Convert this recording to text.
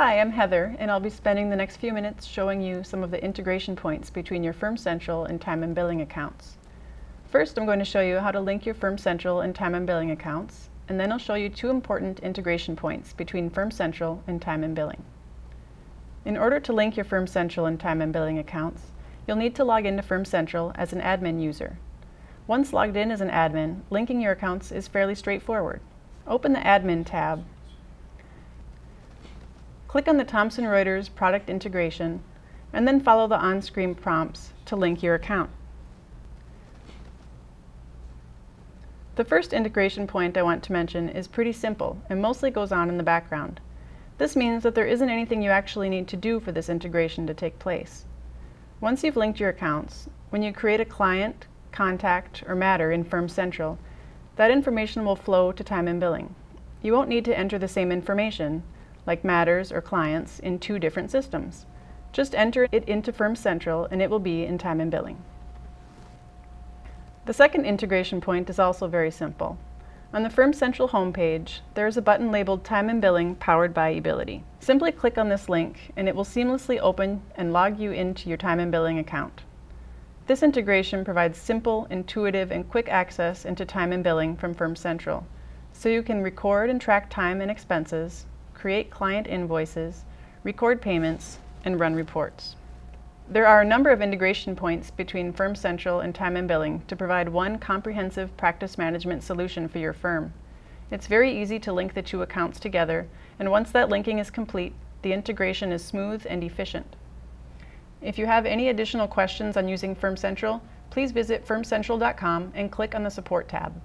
Hi, I'm Heather, and I'll be spending the next few minutes showing you some of the integration points between your Firm Central and Time and Billing accounts. First, I'm going to show you how to link your Firm Central and Time and Billing accounts, and then I'll show you two important integration points between Firm Central and Time and Billing. In order to link your Firm Central and Time and Billing accounts, you'll need to log into Firm Central as an admin user. Once logged in as an admin, linking your accounts is fairly straightforward. Open the Admin tab Click on the Thomson Reuters product integration and then follow the on-screen prompts to link your account. The first integration point I want to mention is pretty simple and mostly goes on in the background. This means that there isn't anything you actually need to do for this integration to take place. Once you've linked your accounts, when you create a client, contact, or matter in Firm Central, that information will flow to time and billing. You won't need to enter the same information, like matters or clients, in two different systems. Just enter it into Firm Central and it will be in time and billing. The second integration point is also very simple. On the Firm Central homepage, there is a button labeled Time and Billing powered by eBillity. Simply click on this link and it will seamlessly open and log you into your Time and Billing account. This integration provides simple, intuitive, and quick access into time and billing from Firm Central, so you can record and track time and expenses, create client invoices, record payments, and run reports. There are a number of integration points between Firm Central and Time and Billing to provide one comprehensive practice management solution for your firm. It's very easy to link the two accounts together, and once that linking is complete, the integration is smooth and efficient. If you have any additional questions on using Firm Central, please visit firmcentral.com and click on the Support tab.